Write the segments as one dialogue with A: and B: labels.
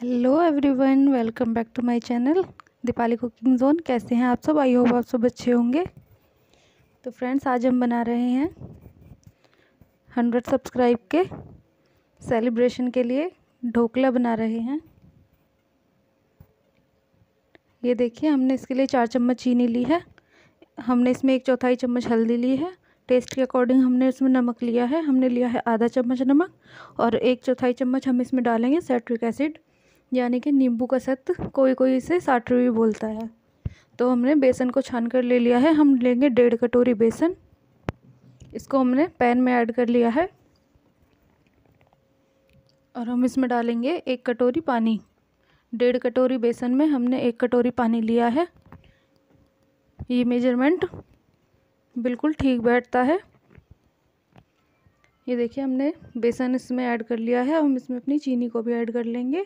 A: Hello everyone welcome back to my channel Deepali cooking zone कैसे हैं आप सब? आई होप आप सब अच्छे होंगे। तो फ्रेंड्स आज हम बना रहे हैं हंड्रेड सब्सक्राइब के सेलिब्रेशन के लिए ढोकला बना रहे हैं। ये देखिए, हमने इसके लिए चार चम्मच चीनी ली है। हमने इसमें एक चौथाई चम्मच हल्दी ली है। टेस्ट के अकॉर्डिंग हमने इसमें नमक लिया है। हमने लिया है आधा चम्मच नमक और एक चौथाई चम्मच हम इसमें डालेंगे सेट्रिक एसिड यानी कि नींबू का सत्त कोई कोई इसे साटरी भी बोलता है। तो हमने बेसन को छान कर ले लिया है। हम लेंगे डेढ़ कटोरी बेसन। इसको हमने पैन में ऐड कर लिया है। और हम इसमें डालेंगे एक कटोरी पानी। डेढ़ कटोरी बेसन में हमने एक कटोरी पानी लिया है। ये मेज़रमेंट बिल्कुल ठीक बैठता है। ये देखिए हमने बेसन इसमें ऐड कर लिया है। हम इसमें अपनी चीनी को भी ऐड कर लेंगे।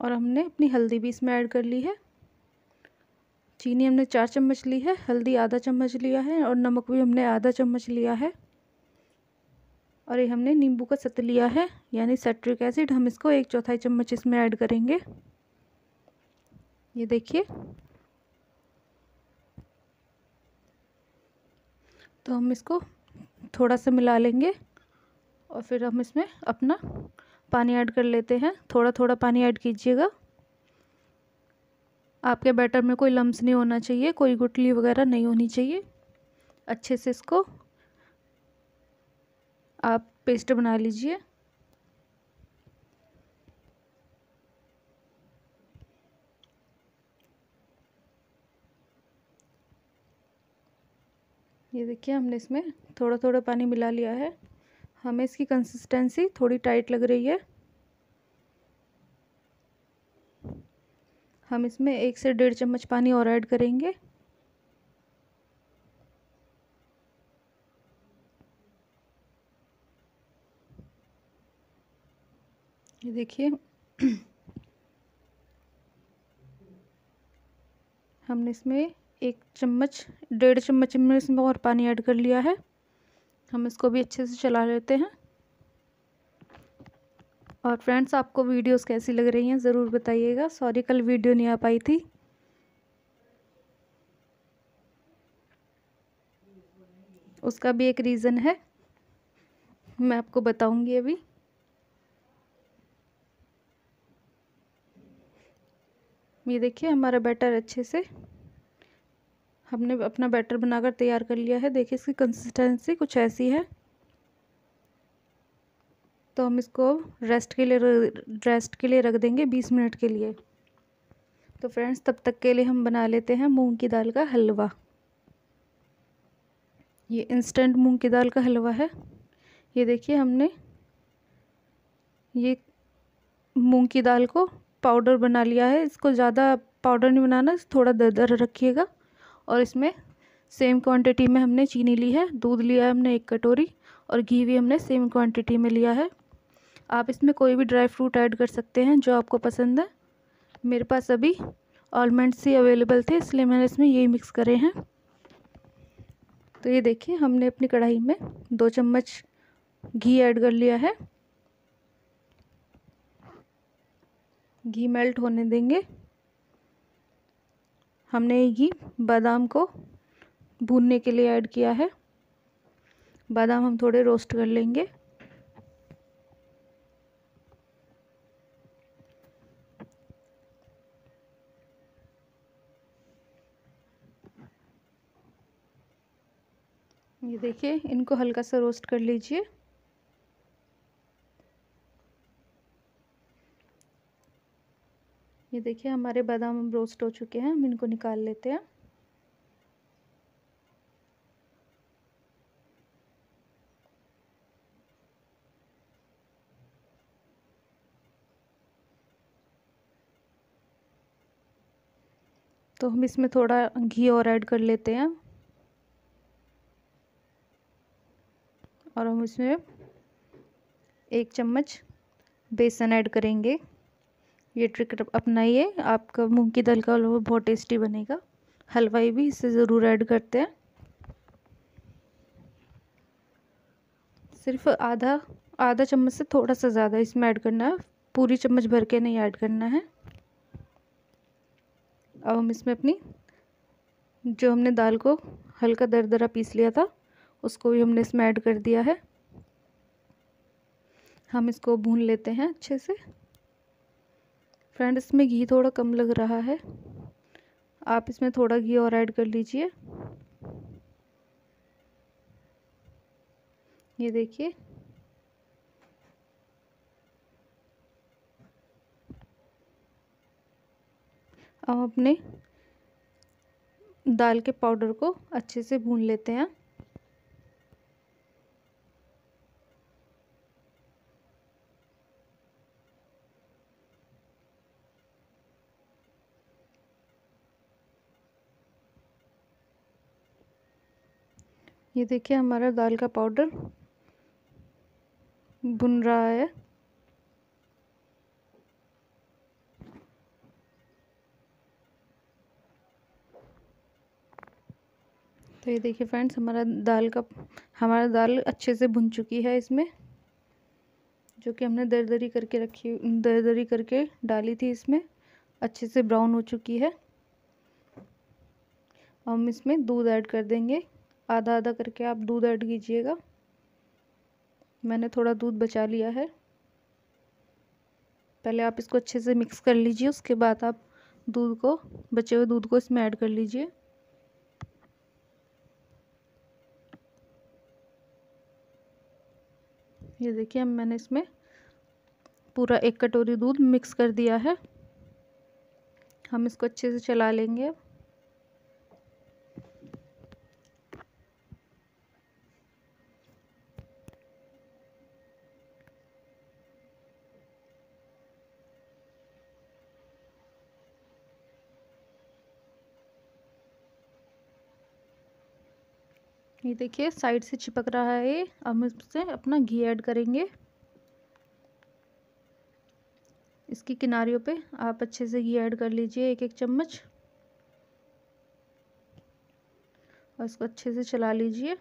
A: और हमने अपनी हल्दी भी इसमें ऐड कर ली है। चीनी हमने चार चम्मच ली है, हल्दी आधा चम्मच लिया है और नमक भी हमने आधा चम्मच लिया है। और ये हमने नींबू का सत लिया है, यानी सेट्रिक एसिड। हम इसको एक चौथाई चम्मच इसमें ऐड करेंगे। ये देखिए। तो हम इसको थोड़ा सा मिला लेंगे और फिर हम इसमें अपना पानी ऐड कर लेते हैं। थोड़ा थोड़ा पानी ऐड कीजिएगा। आपके बैटर में कोई लम्स नहीं होना चाहिए, कोई गुटली वगैरह नहीं होनी चाहिए। अच्छे से इसको आप पेस्ट बना लीजिए। ये देखिए, हमने इसमें थोड़ा थोड़ा पानी मिला लिया है। हमें इसकी कंसिस्टेंसी थोड़ी टाइट लग रही है। हम इसमें एक से डेढ़ चम्मच पानी और ऐड करेंगे। ये देखिए, हमने इसमें एक चम्मच, डेढ़ चम्मच में इसमें और पानी ऐड कर लिया है। हम इसको भी अच्छे से चला लेते हैं। और फ्रेंड्स, आपको वीडियोस कैसी लग रही हैं, ज़रूर बताइएगा। सॉरी, कल वीडियो नहीं आ पाई थी। उसका भी एक रीज़न है। मैं आपको बताऊँगी अभी। ये देखिए, हमारा बैटर अच्छे से हमने अपना बैटर बनाकर तैयार कर लिया है। देखिए, इसकी कंसिस्टेंसी कुछ ऐसी है। तो हम इसको रेस्ट के लिए रेस्ट के लिए रख देंगे बीस मिनट के लिए। तो फ्रेंड्स तब तक के लिए हम बना लेते हैं मूंग की दाल का हलवा। ये इंस्टेंट मूंग की दाल का हलवा है। ये देखिए, हमने ये मूंग की दाल को पाउडर बना लिया है। इसको ज़्यादा पाउडर नहीं बनाना, थोड़ा दर दर रखिएगा। और इसमें सेम क्वांटिटी में हमने चीनी ली है, दूध लिया है हमने एक कटोरी और घी भी हमने सेम क्वांटिटी में लिया है। आप इसमें कोई भी ड्राई फ्रूट ऐड कर सकते हैं जो आपको पसंद है। मेरे पास अभी ऑलमंड्स ही अवेलेबल थे, इसलिए मैंने इसमें यही मिक्स करे हैं। तो ये देखिए, हमने अपनी कढ़ाई में दो चम्मच घी ऐड कर लिया है। घी मेल्ट होने देंगे। हमने घी बादाम को भूनने के लिए ऐड किया है। बादाम हम थोड़े रोस्ट कर लेंगे। ये देखिए, इनको हल्का सा रोस्ट कर लीजिए। ये देखिए हमारे बादाम रोस्ट हो चुके हैं, हम इनको निकाल लेते हैं। तो हम इसमें थोड़ा घी और ऐड कर लेते हैं। और हम इसमें एक चम्मच बेसन ऐड करेंगे। ये ट्रिक अपनाइए। आपका मूंग की दाल का हलवा बहुत टेस्टी बनेगा। हलवाई भी इसे ज़रूर ऐड करते हैं। सिर्फ़ आधा आधा चम्मच से थोड़ा सा ज़्यादा इसमें ऐड करना है। पूरी चम्मच भर के नहीं ऐड करना है। अब हम इसमें अपनी, जो हमने दाल को हल्का दरदरा पीस लिया था, उसको भी हमने इसमें ऐड कर दिया है। हम इसको भून लेते हैं अच्छे से। फ्रेंड इसमें घी थोड़ा कम लग रहा है। आप इसमें थोड़ा घी और ऐड कर लीजिए। ये देखिए। अब अपने दाल के पाउडर को अच्छे से भून लेते हैं। ये देखिए हमारा दाल का पाउडर बुन रहा है। तो ये देखिए फ्रेंड्स हमारा दाल का हमारा दाल अच्छे से भुन चुकी है इसमें, जो कि हमने दरदरी करके रखी, दरदरी करके डाली थी इसमें। अच्छे से ब्राउन हो चुकी है। हम इसमें दूध ऐड कर देंगे। आधा आधा करके आप दूध ऐड कीजिएगा। मैंने थोड़ा दूध बचा लिया है। पहले आप इसको अच्छे से मिक्स कर लीजिए, उसके बाद आप दूध को, बचे हुए दूध को इसमें ऐड कर लीजिए। ये देखिए, अब मैंने इसमें पूरा एक कटोरी दूध मिक्स कर दिया है। हम इसको अच्छे से चला लेंगे ये देखिए, साइड से चिपक रहा है ये। अब हम इससे अपना घी ऐड करेंगे। इसकी किनारियों पे आप अच्छे से घी ऐड कर लीजिए एक एक चम्मच। और इसको अच्छे से चला लीजिए।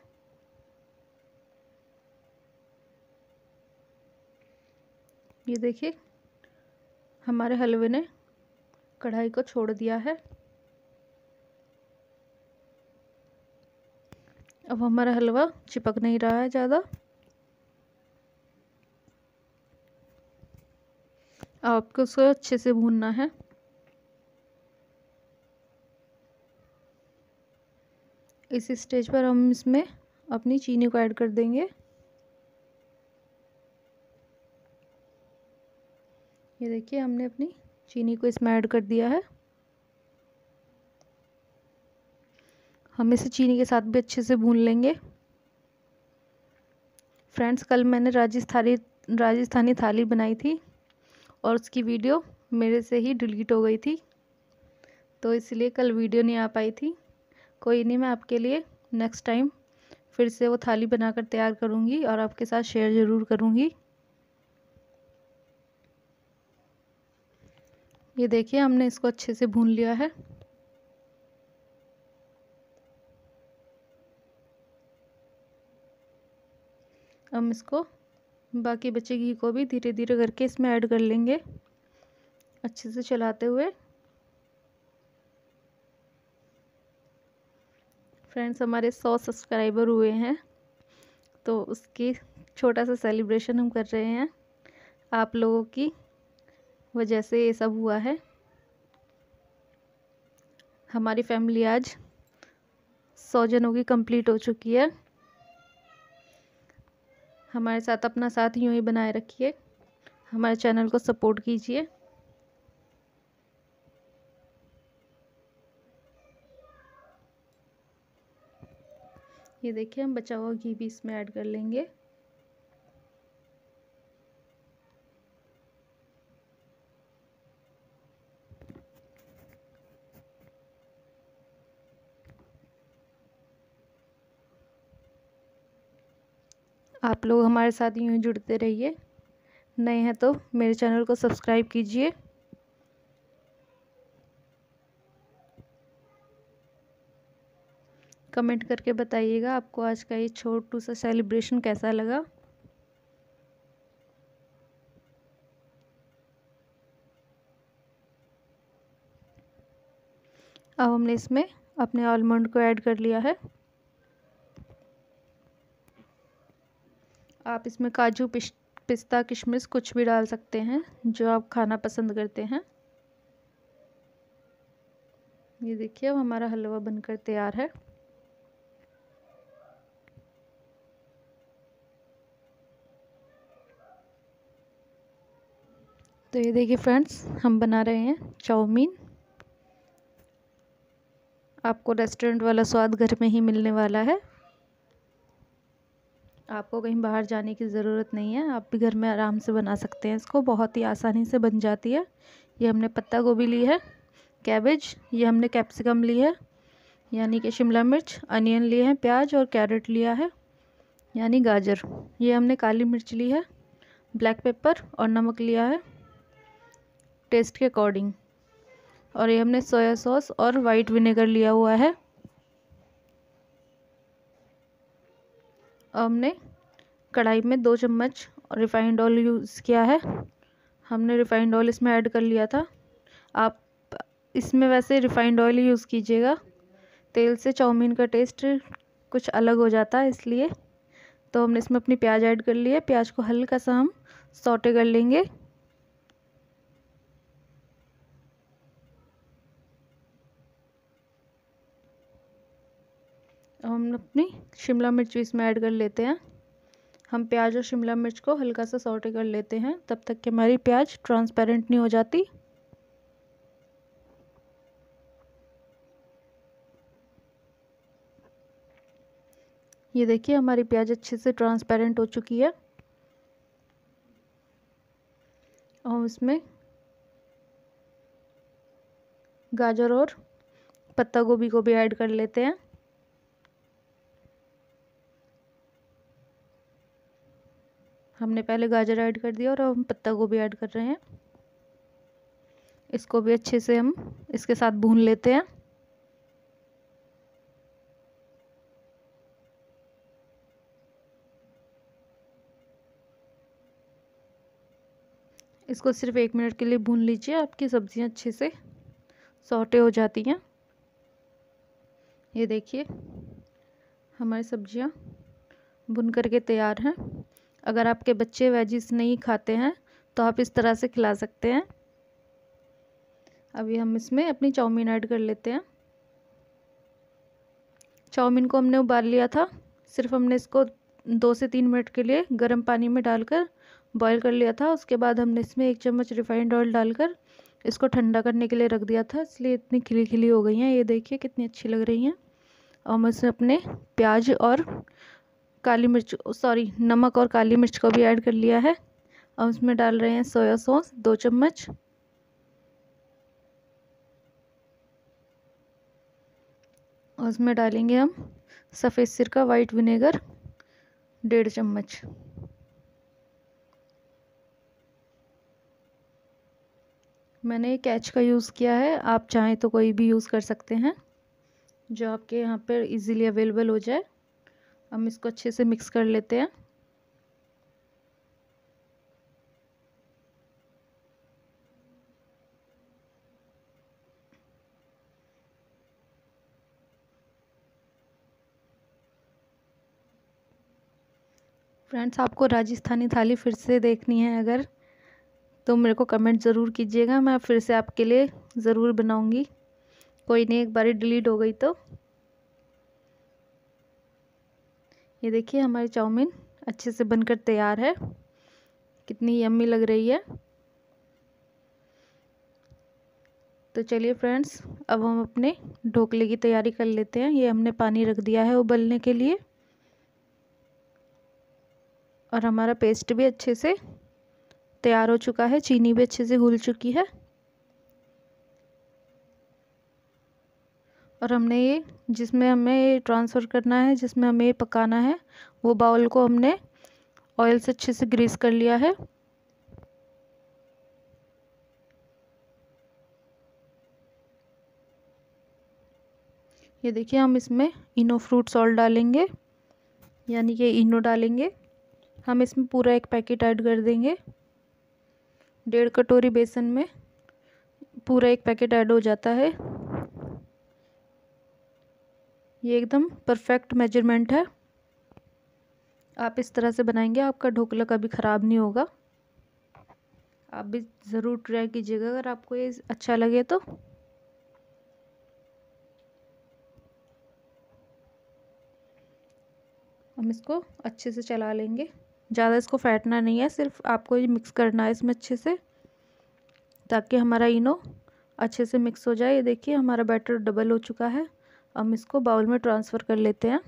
A: ये देखिए, हमारे हलवे ने कढ़ाई को छोड़ दिया है। अब हमारा हलवा चिपक नहीं रहा है ज़्यादा। आपको उसको अच्छे से भूनना है। इस स्टेज पर हम इसमें अपनी चीनी को ऐड कर देंगे। ये देखिए, हमने अपनी चीनी को इसमें ऐड कर दिया है। हम इसे चीनी के साथ भी अच्छे से भून लेंगे। फ्रेंड्स, कल मैंने राजस्थानी राजस्थानी थाली बनाई थी और उसकी वीडियो मेरे से ही डिलीट हो गई थी। तो इसलिए कल वीडियो नहीं आ पाई थी। कोई नहीं, मैं आपके लिए नेक्स्ट टाइम फिर से वो थाली बनाकर तैयार करूँगी और आपके साथ शेयर ज़रूर करूँगी। ये देखिए, हमने इसको अच्छे से भून लिया है। हम इसको, बाकी बचे घी को भी धीरे धीरे करके इसमें ऐड कर लेंगे, अच्छे से चलाते हुए। फ्रेंड्स, हमारे सौ सब्सक्राइबर हुए हैं तो उसकी छोटा सा सेलिब्रेशन हम कर रहे हैं, आप लोगों की वजह से ये सब हुआ है। हमारी फैमिली आज सौ जनों की कंप्लीट हो चुकी है। हमारे साथ अपना साथ यूँ ही बनाए रखिए। हमारे चैनल को सपोर्ट कीजिए। ये देखिए, हम बचा हुआ घी भी इसमें ऐड कर लेंगे। आप लोग हमारे साथ यूँ ही जुड़ते रहिए। नए हैं तो मेरे चैनल को सब्सक्राइब कीजिए। कमेंट करके बताइएगा आपको आज का ये छोटू सा सेलिब्रेशन कैसा लगा। अब हमने इसमें अपने आलमंड को ऐड कर लिया है। आप इसमें काजू पिश, पिस्ता, किशमिश कुछ भी डाल सकते हैं, जो आप खाना पसंद करते हैं। ये देखिए, अब हमारा हलवा बनकर तैयार है। तो ये देखिए फ्रेंड्स, हम बना रहे हैं चाउमीन। आपको रेस्टोरेंट वाला स्वाद घर में ही मिलने वाला है। आपको कहीं बाहर जाने की ज़रूरत नहीं है, आप भी घर में आराम से बना सकते हैं। इसको बहुत ही आसानी से बन जाती है। ये हमने पत्ता गोभी ली है, कैबेज, ये हमने कैप्सिकम ली है, यानी कि शिमला मिर्च, अनियन लिए हैं, प्याज और कैरेट लिया है, यानी गाजर। ये हमने काली मिर्च ली है, ब्लैक पेपर और नमक लिया है, टेस्ट के अकॉर्डिंग। और ये हमने सोया सॉस और वाइट विनेगर लिया हुआ है। हमने कढ़ाई में दो चम्मच रिफाइंड ऑयल यूज़ किया है। हमने रिफाइंड ऑयल इसमें ऐड कर लिया था। आप इसमें वैसे रिफाइंड ऑयल यूज़ कीजिएगा। तेल से चाउमीन का टेस्ट कुछ अलग हो जाता है इसलिए। तो हमने इसमें अपनी प्याज ऐड कर लिया प्याज को हल्का सा हम सौटे कर लेंगे। हम अपनी शिमला मिर्च भी इसमें ऐड कर लेते हैं। हम प्याज और शिमला मिर्च को हल्का सा सौटे कर लेते हैं, तब तक कि हमारी प्याज ट्रांसपेरेंट नहीं हो जाती। ये देखिए, हमारी प्याज अच्छे से ट्रांसपेरेंट हो चुकी है। और इसमें गाजर और पत्ता गोभी को भी ऐड कर लेते हैं। हमने पहले गाजर ऐड कर दिया और हम पत्ता गोभी ऐड कर रहे हैं। इसको भी अच्छे से हम इसके साथ भून लेते हैं। इसको सिर्फ़ एक मिनट के लिए भून लीजिए, आपकी सब्ज़ियाँ अच्छे से सौटे हो जाती हैं। ये देखिए, हमारी सब्ज़ियाँ भुन करके तैयार हैं। अगर आपके बच्चे वेजिस नहीं खाते हैं तो आप इस तरह से खिला सकते हैं। अभी हम इसमें अपनी चाउमीन ऐड कर लेते हैं। चाउमीन को हमने उबाल लिया था। सिर्फ़ हमने इसको दो से तीन मिनट के लिए गर्म पानी में डालकर बॉईल कर लिया था। उसके बाद हमने इसमें एक चम्मच रिफाइंड ऑयल डालकर इसको ठंडा करने के लिए रख दिया था। इसलिए इतनी खिली खिली हो गई हैं। ये देखिए कितनी अच्छी लग रही हैं। और हम इसमें अपने प्याज और काली मिर्च सॉरी नमक और काली मिर्च को भी ऐड कर लिया है। और उसमें डाल रहे हैं सोया सॉस दो चम्मच। और उसमें डालेंगे हम सफ़ेद सिर का वाइट विनेगर डेढ़ चम्मच। मैंने कैच का यूज़ किया है, आप चाहें तो कोई भी यूज़ कर सकते हैं, जो आपके यहाँ पर इजीली अवेलेबल हो जाए। हम इसको अच्छे से मिक्स कर लेते हैं। फ्रेंड्स, आपको राजस्थानी थाली फिर से देखनी है अगर तो मेरे को कमेंट ज़रूर कीजिएगा, मैं फिर से आपके लिए ज़रूर बनाऊँगी। कोई नहीं, एक बारी डिलीट हो गई तो। ये देखिए, हमारी चाउमीन अच्छे से बनकर तैयार है। कितनी यम्मी लग रही है। तो चलिए फ्रेंड्स, अब हम अपने ढोकले की तैयारी कर लेते हैं। ये हमने पानी रख दिया है उबलने के लिए। और हमारा पेस्ट भी अच्छे से तैयार हो चुका है। चीनी भी अच्छे से घुल चुकी है। और हमने ये, जिसमें हमें ट्रांसफ़र करना है, जिसमें हमें ये पकाना है, वो बाउल को हमने ऑयल से अच्छे से ग्रीस कर लिया है। ये देखिए, हम इसमें इनो फ्रूट सॉल्ट डालेंगे, यानी कि इनो डालेंगे। हम इसमें पूरा एक पैकेट ऐड कर देंगे। डेढ़ कटोरी बेसन में पूरा एक पैकेट ऐड हो जाता है। ये एकदम परफेक्ट मेज़रमेंट है। आप इस तरह से बनाएँगे, आपका ढोकला कभी ख़राब नहीं होगा। आप भी ज़रूर ट्राई कीजिएगा अगर आपको ये अच्छा लगे तो। हम इसको अच्छे से चला लेंगे। ज़्यादा इसको फैटना नहीं है, सिर्फ़ आपको ये मिक्स करना है इसमें अच्छे से, ताकि हमारा इनो अच्छे से मिक्स हो जाए। ये देखिए, हमारा बैटर डबल हो चुका है। हम इसको बाउल में ट्रांसफ़र कर लेते हैं।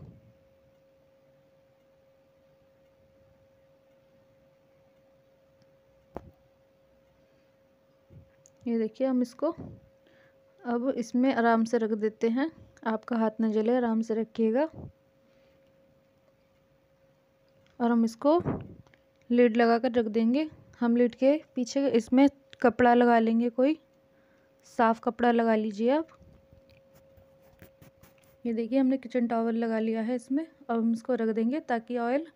A: ये देखिए, हम इसको अब इसमें आराम से रख देते हैं। आपका हाथ न जले, आराम से रखिएगा। और हम इसको लीड लगा कर रख देंगे। हम लीड के पीछे इसमें कपड़ा लगा लेंगे कोई। साफ़ कपड़ा लगा लीजिए आप। ये देखिए, हमने किचन टॉवल लगा लिया है इसमें। अब हम इसको रख देंगे ताकि ऑयल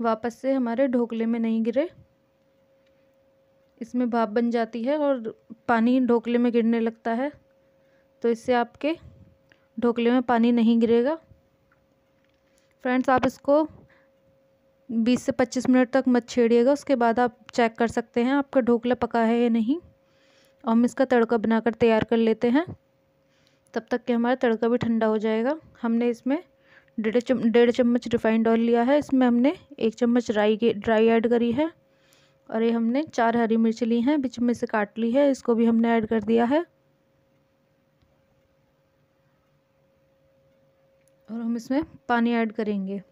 A: वापस से हमारे ढोकले में नहीं गिरे। इसमें भाप बन जाती है और पानी ढोकले में गिरने लगता है। तो इससे आपके ढोकले में पानी नहीं गिरेगा। फ्रेंड्स, आप इसको 20 से 25 मिनट तक मत छेड़िएगा, उसके बाद आप चेक कर सकते हैं आपका ढोकला पका है या नहीं। और हम इसका तड़का बनाकर तैयार कर लेते हैं। तब तक कि हमारा तड़का भी ठंडा हो जाएगा। हमने इसमें डेढ़ चम, डेढ़ चम्मच रिफाइंड ऑयल लिया है। इसमें हमने एक चम्मच राई के ड्राई ऐड करी है और ये हमने चार हरी मिर्च ली हैं, बीच में से काट ली है। इसको भी हमने ऐड कर दिया है। और हम इसमें पानी ऐड करेंगे।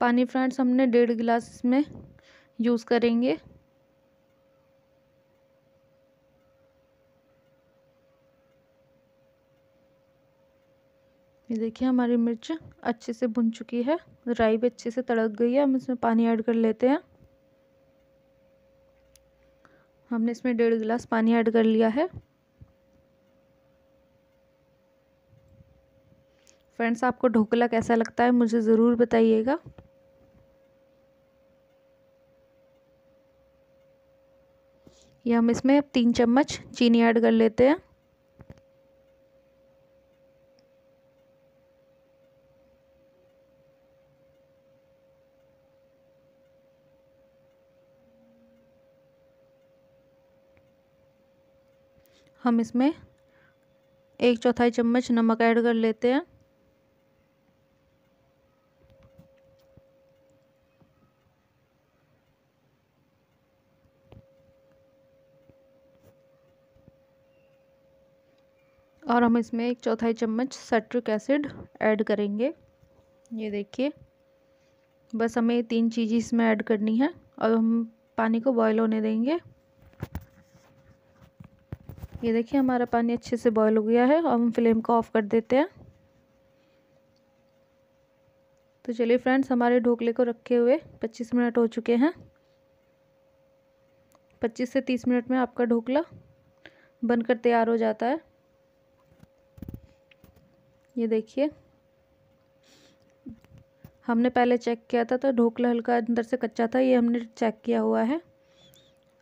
A: पानी फ्रेंड्स, हमने डेढ़ गिलास इसमें यूज़ करेंगे। ये देखिए, हमारी मिर्च अच्छे से भुन चुकी है। राई भी अच्छे से तड़क गई है। हम इसमें पानी ऐड कर लेते हैं। हमने इसमें डेढ़ गिलास पानी ऐड कर लिया है। फ्रेंड्स, आपको ढोकला कैसा लगता है मुझे ज़रूर बताइएगा। ये हम इसमें तीन चम्मच चीनी ऐड कर लेते हैं। हम इसमें एक चौथाई चम्मच नमक ऐड कर लेते हैं। और हम इसमें एक चौथाई चम्मच सट्रिक एसिड ऐड करेंगे। ये देखिए, बस हमें तीन चीज़ इसमें ऐड करनी है और हम पानी को बॉईल होने देंगे। ये देखिए, हमारा पानी अच्छे से बॉईल हो गया है अब हम फ्लेम को ऑफ़ कर देते हैं। तो चलिए फ्रेंड्स हमारे ढोकले को रखे हुए 25 मिनट हो चुके हैं। 25 से 30 मिनट में आपका ढोकला बनकर तैयार हो जाता है। ये देखिए, हमने पहले चेक किया था तो ढोकला हल्का अंदर से कच्चा था, ये हमने चेक किया हुआ है।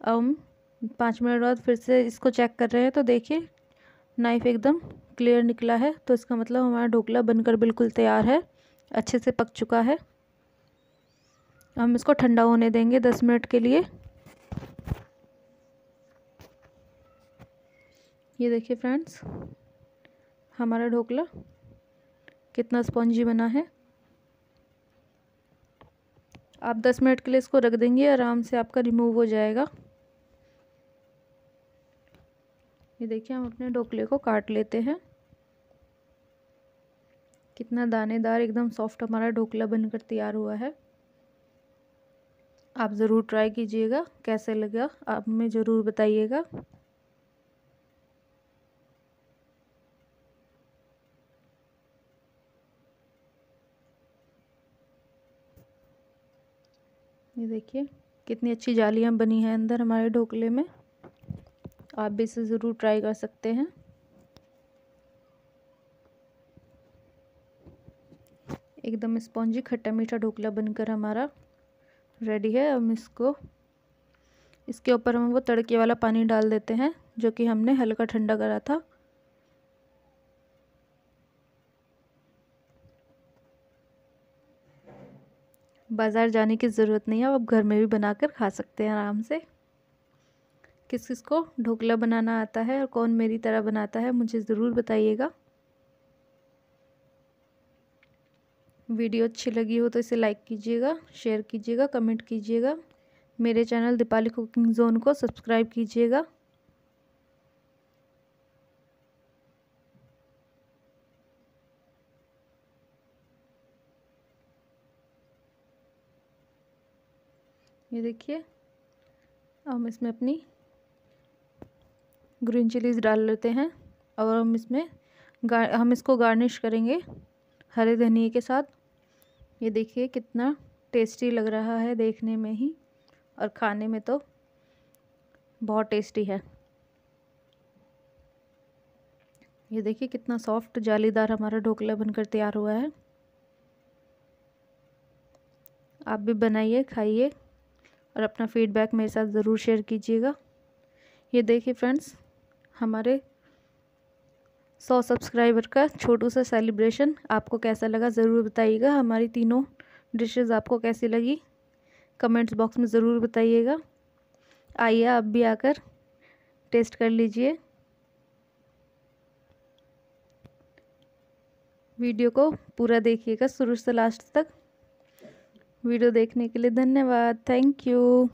A: अब हम पाँच मिनट बाद फिर से इसको चेक कर रहे हैं तो देखिए नाइफ़ एकदम क्लियर निकला है। तो इसका मतलब हमारा ढोकला बनकर बिल्कुल तैयार है, अच्छे से पक चुका है। हम इसको ठंडा होने देंगे दस मिनट के लिए। ये देखिए फ्रेंड्स हमारा ढोकला कितना स्पॉन्जी बना है। आप दस मिनट के लिए इसको रख देंगे, आराम से आपका रिमूव हो जाएगा। ये देखिए, हम अपने ढोकले को काट लेते हैं। कितना दानेदार, एकदम सॉफ्ट हमारा ढोकला बनकर तैयार हुआ है। आप ज़रूर ट्राई कीजिएगा, कैसे लगा आप हमें ज़रूर बताइएगा। ये देखिए, कितनी अच्छी जालियाँ बनी हैं अंदर हमारे ढोकले में। आप भी इसे ज़रूर ट्राई कर सकते हैं। एकदम स्पॉन्जी खट्टा मीठा ढोकला बनकर हमारा रेडी है। हम इसको, इसके ऊपर हम वो तड़के वाला पानी डाल देते हैं, जो कि हमने हल्का ठंडा करा था। बाज़ार जाने की ज़रूरत नहीं है, आप घर में भी बनाकर खा सकते हैं आराम से। किस किस को ढोकला बनाना आता है और कौन मेरी तरह बनाता है, मुझे ज़रूर बताइएगा। वीडियो अच्छी लगी हो तो इसे लाइक कीजिएगा, शेयर कीजिएगा, कमेंट कीजिएगा। मेरे चैनल दीपाली कुकिंग जोन को सब्सक्राइब कीजिएगा। ये देखिए हम इसमें अपनी ग्रीन चिलीज़ डाल लेते हैं और हम इसमें हम इसको गार्निश करेंगे हरे धनिए के साथ। ये देखिए कितना टेस्टी लग रहा है देखने में ही और खाने में तो बहुत टेस्टी है। ये देखिए कितना सॉफ्ट जालीदार हमारा ढोकला बनकर तैयार हुआ है। आप भी बनाइए, खाइए और अपना फीडबैक मेरे साथ ज़रूर शेयर कीजिएगा। ये देखिए फ्रेंड्स हमारे सौ सब्सक्राइबर का छोटू सा सेलिब्रेशन आपको कैसा लगा ज़रूर बताइएगा। हमारी तीनों डिशेज़ आपको कैसी लगी? कमेंट्स बॉक्स में ज़रूर बताइएगा। आइए आप भी आकर टेस्ट कर लीजिए। वीडियो को पूरा देखिएगा शुरू से लास्ट तक। वीडियो देखने के लिए धन्यवाद। Thank you